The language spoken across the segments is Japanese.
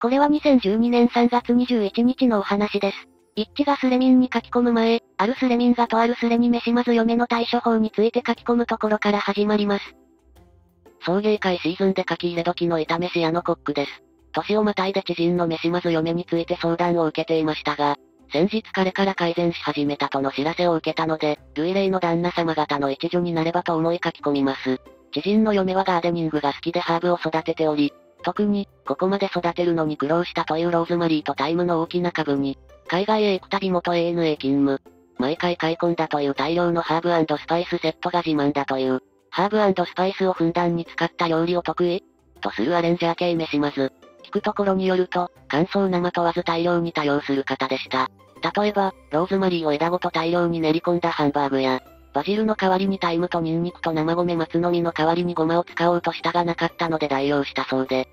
これは2012年3月21日のお話です。一致がスレミンに書き込む前、あるスレミンがとあるスレに飯まず嫁の対処法について書き込むところから始まります。送迎会シーズンで書き入れ時の炒飯屋のコックです。年をまたいで知人の飯まず嫁について相談を受けていましたが、先日彼から改善し始めたとの知らせを受けたので、類例の旦那様方の一助になればと思い書き込みます。知人の嫁はガーデニングが好きでハーブを育てており、特に、ここまで育てるのに苦労したというローズマリーとタイムの大きな株に、海外へ行くたび元 ANA 勤務。毎回買い込んだという大量のハーブスパイスセットが自慢だという。ハーブスパイスをふんだんに使った料理を得意とするアレンジャー系飯まず。聞くところによると、乾燥生問わず大量に多用する方でした。例えば、ローズマリーを枝ごと大量に練り込んだハンバーグや、バジルの代わりにタイムとニンニクと生米松の実の代わりにごまを使おうとしたがなかったので代用したそうで。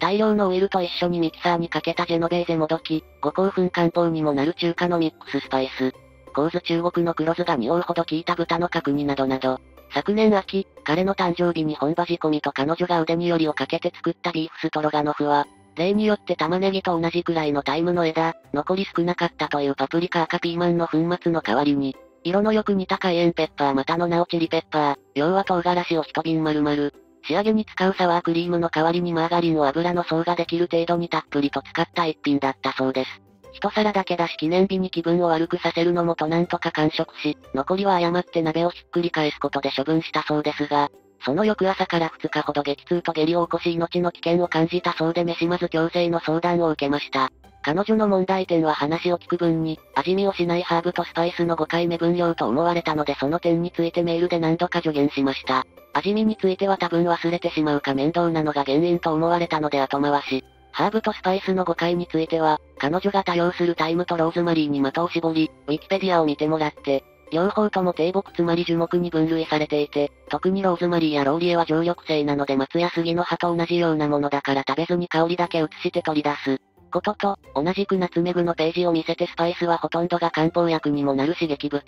大量のオイルと一緒にミキサーにかけたジェノベーゼもどき、ご興奮漢方にもなる中華のミックススパイス。構図中国の黒酢が匂うほど効いた豚の角煮などなど、昨年秋、彼の誕生日に本場仕込みと彼女が腕によりをかけて作ったビーフストロガノフは、例によって玉ねぎと同じくらいのタイムの枝、残り少なかったというパプリカ赤ピーマンの粉末の代わりに、色のよく似たカイエンペッパーまたの名をチリペッパー、要は唐辛子を一瓶丸々。仕上げに使うサワークリームの代わりにマーガリンを油の層ができる程度にたっぷりと使った一品だったそうです。一皿だけ出し記念日に気分を悪くさせるのもとなんとか完食し、残りは誤って鍋をひっくり返すことで処分したそうですが、その翌朝から2日ほど激痛と下痢を起こし命の危険を感じたそうで飯まず強制の相談を受けました。彼女の問題点は話を聞く分に、味見をしないハーブとスパイスの5回目分量と思われたのでその点についてメールで何度か助言しました。味見については多分忘れてしまうか面倒なのが原因と思われたので後回し。ハーブとスパイスの誤解については、彼女が多用するタイムとローズマリーに的を絞り、ウィキペディアを見てもらって、両方とも低木つまり樹木に分類されていて、特にローズマリーやローリエは常緑性なので松や杉の葉と同じようなものだから食べずに香りだけ移して取り出す。ことと、同じくナツメグのページを見せてスパイスはほとんどが漢方薬にもなる刺激物。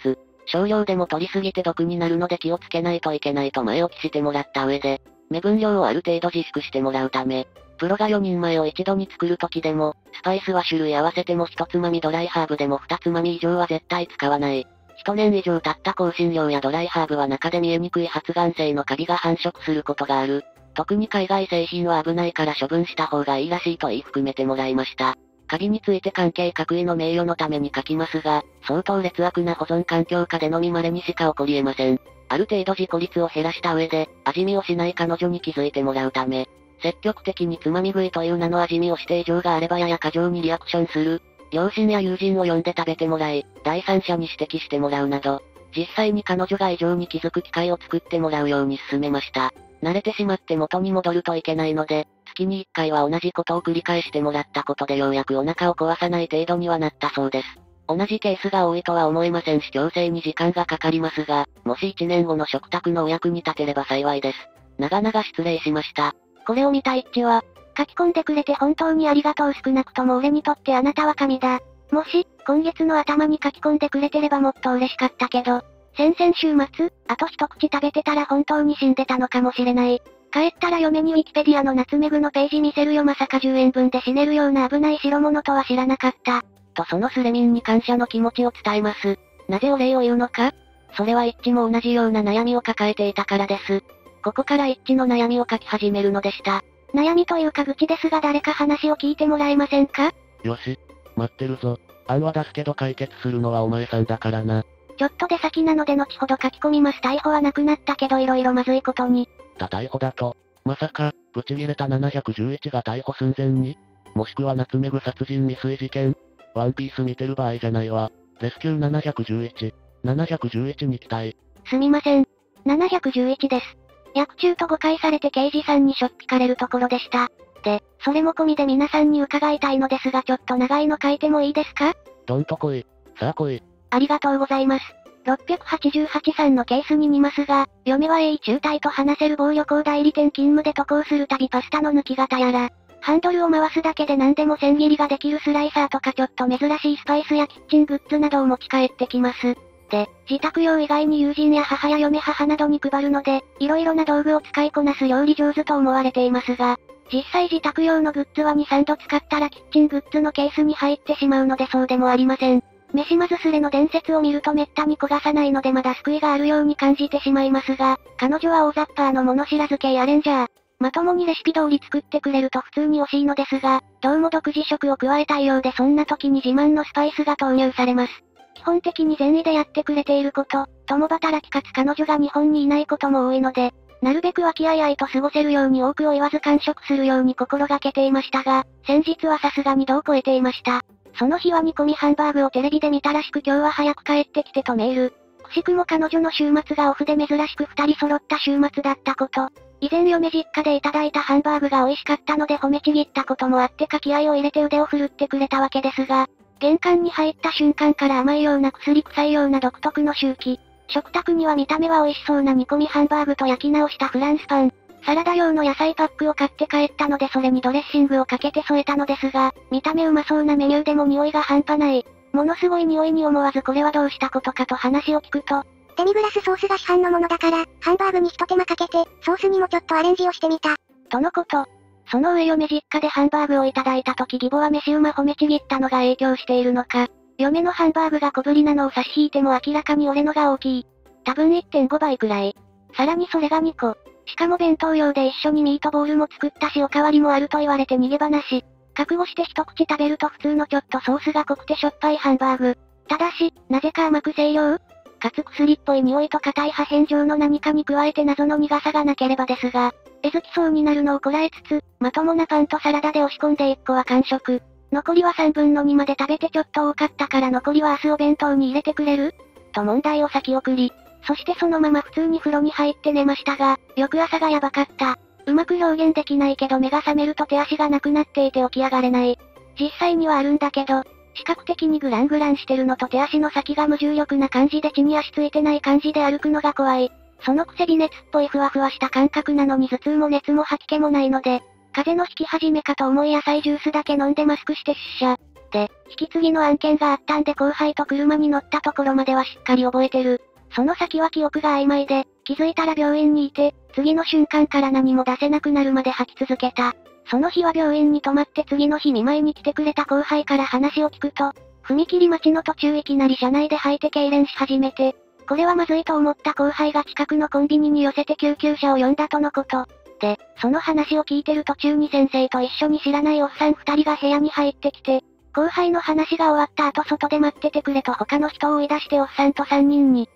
少量でも取りすぎて毒になるので気をつけないといけないと前置きしてもらった上で、目分量をある程度自粛してもらうため、プロが4人前を一度に作る時でも、スパイスは種類合わせても1つまみドライハーブでも2つまみ以上は絶対使わない。1年以上経った香辛料やドライハーブは中で見えにくい発がん性のカビが繁殖することがある。特に海外製品は危ないから処分した方がいいらしいと言い含めてもらいました。カビについて関係各位の名誉のために書きますが、相当劣悪な保存環境下でのみ稀にしか起こり得ません。ある程度自己率を減らした上で、味見をしない彼女に気づいてもらうため、積極的につまみ食いという名の味見をして異常があればやや過剰にリアクションする。両親や友人を呼んで食べてもらい、第三者に指摘してもらうなど、実際に彼女が異常に気づく機会を作ってもらうように進めました。慣れてしまって元に戻るといけないので、月に1回は同じことを繰り返してもらったことでようやくお腹を壊さない程度にはなったそうです。同じケースが多いとは思えませんし調整に時間がかかりますが、もし1年後の食卓のお役に立てれば幸いです。長々失礼しました。これを見た一致は、書き込んでくれて本当にありがとう少なくとも俺にとってあなたは神だ。もし、今月の頭に書き込んでくれてればもっと嬉しかったけど、先々週末、あと一口食べてたら本当に死んでたのかもしれない。帰ったら嫁にウィキペディアのナツメグのページ見せるよまさか10円分で死ねるような危ない代物とは知らなかった。とそのスレミンに感謝の気持ちを伝えます。なぜお礼を言うのかそれは一致も同じような悩みを抱えていたからです。ここから一致の悩みを書き始めるのでした。悩みというか愚痴ですが誰か話を聞いてもらえませんか？よし。待ってるぞ。案は出すけど解決するのはお前さんだからな。ちょっと出先なので後ほど書き込みます。逮捕はなくなったけど色々まずいことに。た逮捕だと。まさか、ブチ切れた711が逮捕寸前にもしくは夏目ぐ殺人未遂事件ワンピース見てる場合じゃないわ。レスキュー711。711に期待。すみません。711です。薬中と誤解されて刑事さんにしょっぴかれるところでした。で、それも込みで皆さんに伺いたいのですがちょっと長いの書いてもいいですか？どんと来い。さあ来い。ありがとうございます。688さんのケースに似ますが、嫁は A 中隊と話せる某旅行代理店勤務で渡航するたびパスタの抜き型やら、ハンドルを回すだけで何でも千切りができるスライサーとかちょっと珍しいスパイスやキッチングッズなどを持ち帰ってきます。で、自宅用以外に友人や母や嫁母などに配るので、色々な道具を使いこなす料理上手と思われていますが、実際自宅用のグッズは2、3度使ったらキッチングッズのケースに入ってしまうのでそうでもありません。飯まずすれの伝説を見るとめったに焦がさないのでまだ救いがあるように感じてしまいますが、彼女は大雑把の物知らず系アレンジャー。まともにレシピ通り作ってくれると普通に惜しいのですが、どうも独自色を加えたいようでそんな時に自慢のスパイスが投入されます。基本的に善意でやってくれていること、共働きかつ彼女が日本にいないことも多いので、なるべく和気あいあいと過ごせるように多くを言わず完食するように心がけていましたが、先日はさすがに度を超えていました。その日は煮込みハンバーグをテレビで見たらしく今日は早く帰ってきてとメール。くしくも彼女の週末がオフで珍しく二人揃った週末だったこと。以前嫁実家でいただいたハンバーグが美味しかったので褒めちぎったこともあってか気合を入れて腕を振るってくれたわけですが、玄関に入った瞬間から甘いような薬臭いような独特の周期。食卓には見た目は美味しそうな煮込みハンバーグと焼き直したフランスパン。サラダ用の野菜パックを買って帰ったのでそれにドレッシングをかけて添えたのですが、見た目うまそうなメニューでも匂いが半端ない。ものすごい匂いに思わずこれはどうしたことかと話を聞くと、デミグラスソースが市販のものだから、ハンバーグに一手間かけて、ソースにもちょっとアレンジをしてみた。とのこと。その上嫁実家でハンバーグをいただいた時義母は飯馬褒めちぎったのが影響しているのか。嫁のハンバーグが小ぶりなのを差し引いても明らかに俺のが大きい。多分1.5倍くらい。さらにそれが2個。しかも弁当用で一緒にミートボールも作ったしおかわりもあると言われて逃げ話。覚悟して一口食べると普通のちょっとソースが濃くてしょっぱいハンバーグ。ただし、なぜか甘く清涼かつ薬っぽい匂いと硬い破片状の何かに加えて謎の苦さがなければですが、えずきそうになるのをこらえつつ、まともなパンとサラダで押し込んで1個は完食。残りは3分の2まで食べてちょっと多かったから残りは明日お弁当に入れてくれる？と問題を先送り、そしてそのまま普通に風呂に入って寝ましたが、翌朝がやばかった。うまく表現できないけど目が覚めると手足がなくなっていて起き上がれない。実際にはあるんだけど、視覚的にグラングランしてるのと手足の先が無重力な感じで地に足ついてない感じで歩くのが怖い。そのくせ微熱っぽいふわふわした感覚なのに頭痛も熱も吐き気もないので、風邪の引き始めかと思い野菜ジュースだけ飲んでマスクして出社。で、引き継ぎの案件があったんで後輩と車に乗ったところまではしっかり覚えてる。その先は記憶が曖昧で、気づいたら病院にいて、次の瞬間から何も出せなくなるまで吐き続けた。その日は病院に泊まって次の日見舞いに来てくれた後輩から話を聞くと、踏切待ちの途中いきなり車内で吐いて痙攣し始めて、これはまずいと思った後輩が近くのコンビニに寄せて救急車を呼んだとのこと。で、その話を聞いてる途中に先生と一緒に知らないおっさん二人が部屋に入ってきて、後輩の話が終わった後外で待っててくれと他の人を追い出しておっさんと三人に、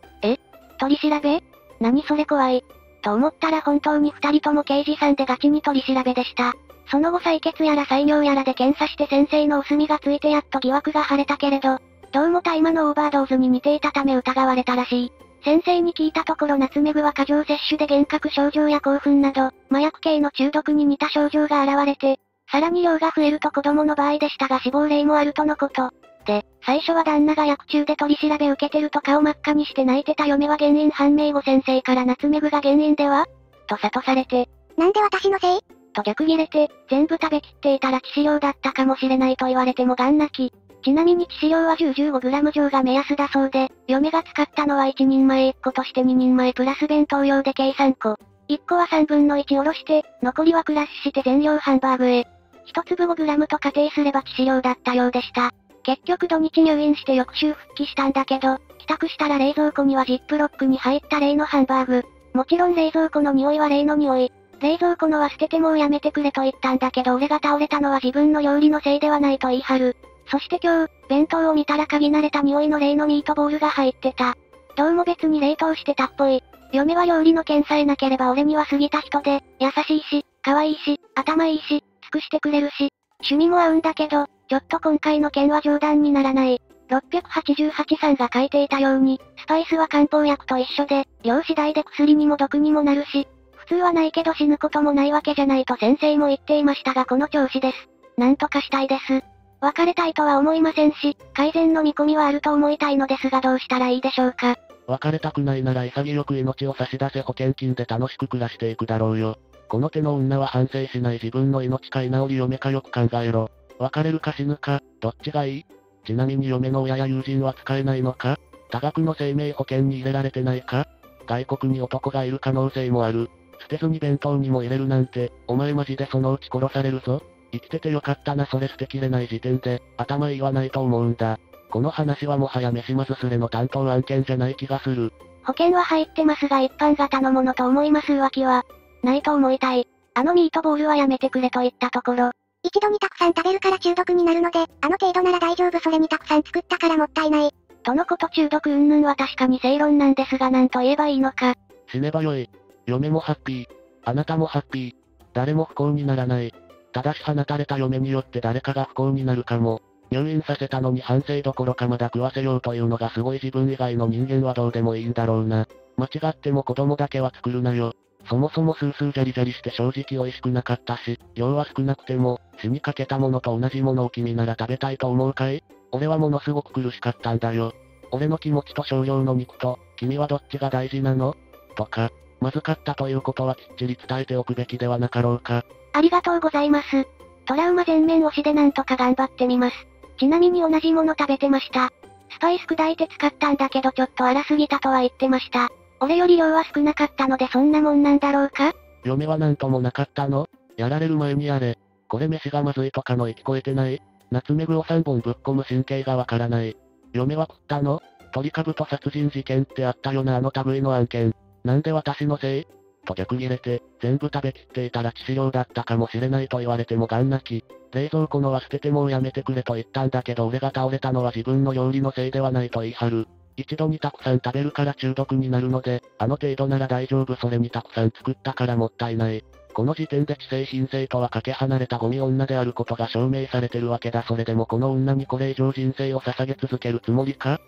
取り調べ？何それ怖い。と思ったら本当に二人とも刑事さんでガチに取り調べでした。その後採血やら採尿やらで検査して先生のお墨がついてやっと疑惑が晴れたけれど、どうも大麻のオーバードーズに似ていたため疑われたらしい。先生に聞いたところナツメグは過剰摂取で幻覚症状や興奮など、麻薬系の中毒に似た症状が現れて、さらに量が増えると子供の場合でしたが死亡例もあるとのこと。で、最初は旦那が薬中で取り調べ受けてると顔真っ赤にして泣いてた嫁は原因判明後先生からナツメグが原因では？と諭されて。なんで私のせい？と逆ギレて、全部食べきっていたら致死量だったかもしれないと言われてもガン泣き。ちなみに致死量は 10-15g 上が目安だそうで、嫁が使ったのは1人前1個として2人前プラス弁当用で計3個。1個は3分の1おろして、残りはクラッシュして全量ハンバーグへ。1粒 5g と仮定すれば致死量だったようでした。結局土日入院して翌週復帰したんだけど、帰宅したら冷蔵庫にはジップロックに入った例のハンバーグ。もちろん冷蔵庫の匂いは例の匂い。冷蔵庫のは捨ててもうやめてくれと言ったんだけど俺が倒れたのは自分の料理のせいではないと言い張る。そして今日、弁当を見たら鍵慣れた匂いの例のミートボールが入ってた。どうも別に冷凍してたっぽい。嫁は料理の件さえなければ俺には過ぎた人で、優しいし、可愛いし、頭いいし、尽くしてくれるし、趣味も合うんだけど、ちょっと今回の件は冗談にならない。688さんが書いていたように、スパイスは漢方薬と一緒で、量次第で薬にも毒にもなるし、普通はないけど死ぬこともないわけじゃないと先生も言っていましたがこの調子です。なんとかしたいです。別れたいとは思いませんし、改善の見込みはあると思いたいのですがどうしたらいいでしょうか。別れたくないなら潔く命を差し出せ保険金で楽しく暮らしていくだろうよ。この手の女は反省しない自分の命か居直り嫁かよく考えろ。別れるか死ぬか、どっちがいい？ちなみに嫁の親や友人は使えないのか？多額の生命保険に入れられてないか？外国に男がいる可能性もある。捨てずに弁当にも入れるなんて、お前マジでそのうち殺されるぞ。生きててよかったなそれ捨てきれない時点で、頭言わないと思うんだ。この話はもはや飯まずすれの担当案件じゃない気がする。保険は入ってますが一般型のものと思います浮気は、ないと思いたい。あのミートボールはやめてくれと言ったところ。一度にたくさん食べるから中毒になるので、あの程度なら大丈夫それにたくさん作ったからもったいない。とのこと中毒云々は確かに正論なんですが何と言えばいいのか。死ねばよい。嫁もハッピー。あなたもハッピー。誰も不幸にならない。ただし放たれた嫁によって誰かが不幸になるかも。入院させたのに反省どころかまだ食わせようというのがすごい自分以外の人間はどうでもいいんだろうな。間違っても子供だけは作るなよ。そもそもスースージャリジャリして正直美味しくなかったし、量は少なくても、死にかけたものと同じものを君なら食べたいと思うかい？俺はものすごく苦しかったんだよ。俺の気持ちと少量の肉と、君はどっちが大事なの？とか、まずかったということはきっちり伝えておくべきではなかろうか。ありがとうございます。トラウマ全面推しでなんとか頑張ってみます。ちなみに同じもの食べてました。スパイス砕いて使ったんだけどちょっと荒すぎたとは言ってました。俺より量は少なかったのでそんなもんなんだろうか？嫁はなんともなかったの？やられる前にやれ。これ飯がまずいとかの聞こえてない？ナツメグを3本ぶっ込む神経がわからない？嫁は食ったの？鳥かぶと殺人事件ってあったよなあの類の案件。なんで私のせい？と逆切れて、全部食べきっていたら致死量だったかもしれないと言われてもガン泣き。冷蔵庫のは捨ててもうやめてくれと言ったんだけど俺が倒れたのは自分の料理のせいではないと言い張る。一度にたくさん食べるから中毒になるので、あの程度なら大丈夫それにたくさん作ったからもったいない。この時点で知性品性とはかけ離れたゴミ女であることが証明されてるわけだ。それでもこの女にこれ以上人生を捧げ続けるつもりか？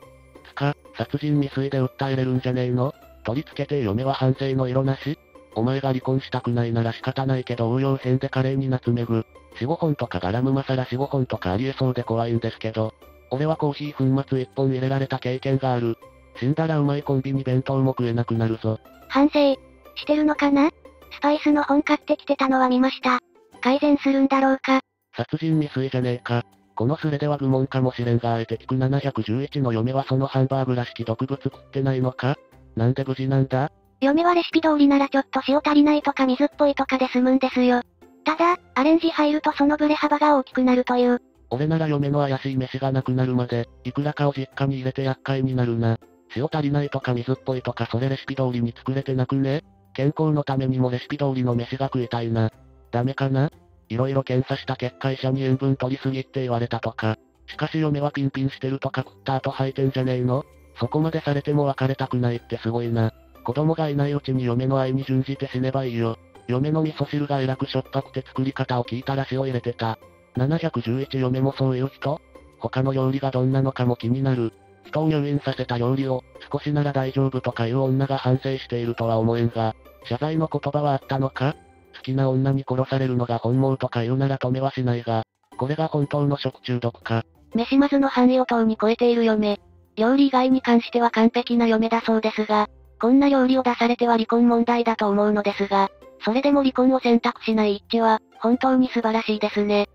つか、殺人未遂で訴えれるんじゃねえの？取り付けて嫁は反省の色なし？お前が離婚したくないなら仕方ないけど応用編で華麗に夏めぐ。4、5本とかガラムマサラ4、5本とかありえそうで怖いんですけど。俺はコーヒー粉末1本入れられた経験がある。死んだらうまいコンビニ弁当も食えなくなるぞ。反省、してるのかな？スパイスの本買ってきてたのは見ました。改善するんだろうか？殺人未遂じゃねえか。このスレでは愚問かもしれんがあえて聞く711の嫁はそのハンバーグらしき毒物食ってないのか？なんで無事なんだ？嫁はレシピ通りならちょっと塩足りないとか水っぽいとかで済むんですよ。ただ、アレンジ入るとそのブレ幅が大きくなるという。俺なら嫁の怪しい飯がなくなるまで、いくらかを実家に入れて厄介になるな。塩足りないとか水っぽいとかそれレシピ通りに作れてなくね健康のためにもレシピ通りの飯が食いたいな。ダメかな？いろいろ検査した結果医者に塩分取りすぎって言われたとか。しかし嫁はピンピンしてるとか食った後吐いてんじゃねえの？そこまでされても別れたくないってすごいな。子供がいないうちに嫁の愛に準じて死ねばいいよ。嫁の味噌汁がえらくしょっぱくて作り方を聞いたら塩入れてた。711嫁もそういう人他の料理がどんなのかも気になる。人を入院させた料理を、少しなら大丈夫とかいう女が反省しているとは思えんが、謝罪の言葉はあったのか？好きな女に殺されるのが本望とか言うなら止めはしないが、これが本当の食中毒か？飯まずの範囲を等に超えている嫁。料理以外に関しては完璧な嫁だそうですが、こんな料理を出されては離婚問題だと思うのですが、それでも離婚を選択しない一致は、本当に素晴らしいですね。